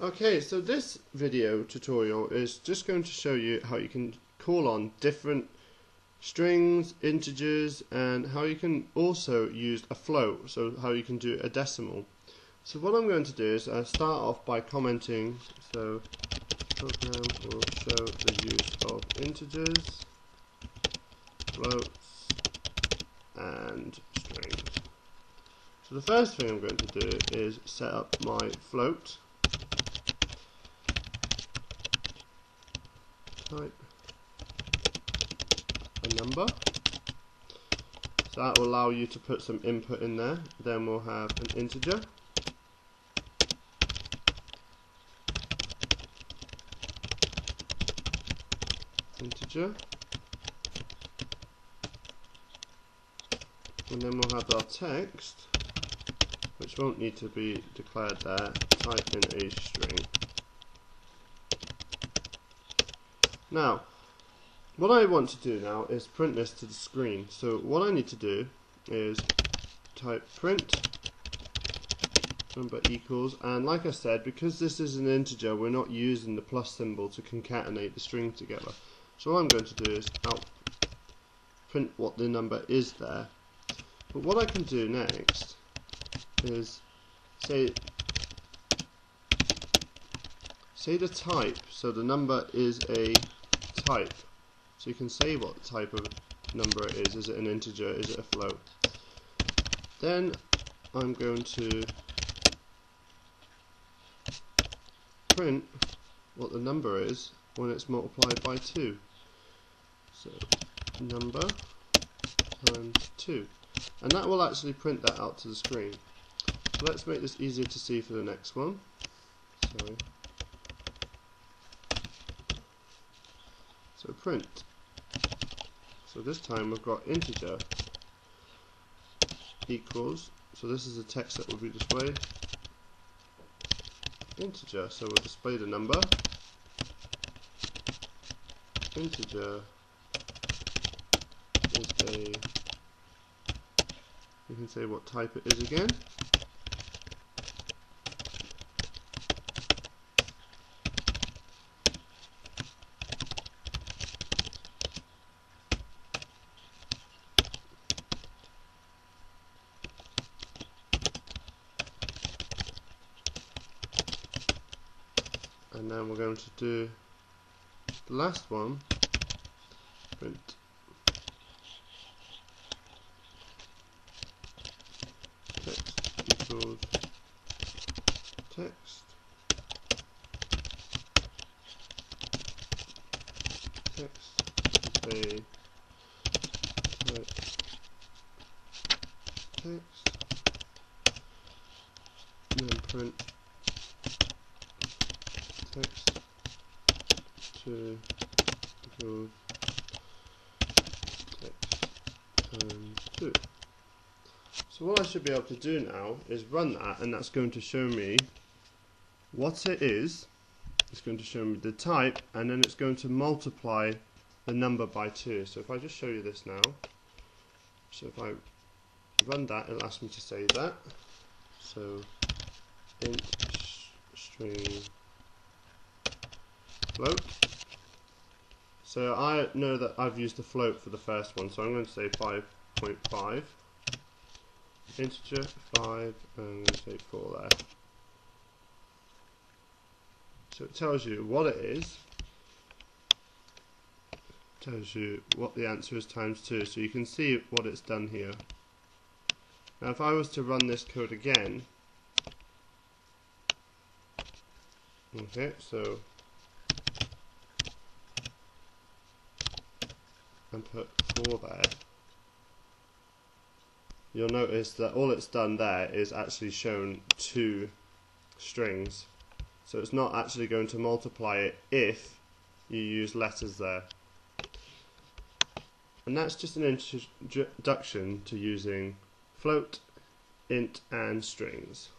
Okay, so this video tutorial is just going to show you how you can call on different strings, integers, and how you can also use a float, so how you can do a decimal. So what I'm going to do is uh, start off by commenting, so program will show the use of integers, floats, and strings. So the first thing I'm going to do is set up my float. Type a number. So that will allow you to put some input in there. Then we'll have an integer. Integer. And then we'll have our text, which won't need to be declared there. Type in a string. Now, what I want to do now is print this to the screen. So what I need to do is type print number equals and like I said because this is an integer we're not using the plus symbol to concatenate the string together. So what I'm going to do is out print what the number is there. But what I can do next is say say the type so the number is a type so you can say what type of number it is. Is it an integer? Is it a float? Then I'm going to print what the number is when it's multiplied by 2. So number times 2. And that will actually print that out to the screen. So let's make this easier to see for the next one. Sorry. So print. So this time we've got integer equals, so this is the text that will be displayed, integer, so we'll display the number, integer is a, you can say what type it is again, and then we're going to do the last one. Print text equals text. Text say text. And then print text to equals text times 2. So what I should be able to do now is run that and that's going to show me what it is. It's going to show me the type and then it's going to multiply the number by 2. So if I just show you this now, so if I run that it'll ask me to save that. So int string float. So I know that I've used the float for the first one, so I'm going to say 5.5. Integer 5, and I'm going to say 4 there. So it tells you what it is, tells you what the answer is times 2, so you can see what it's done here. Now if I was to run this code again, okay, so put 4 there, you'll notice that all it's done there is actually shown two strings. So it's not actually going to multiply it if you use letters there. And that's just an introduction to using float, int and strings.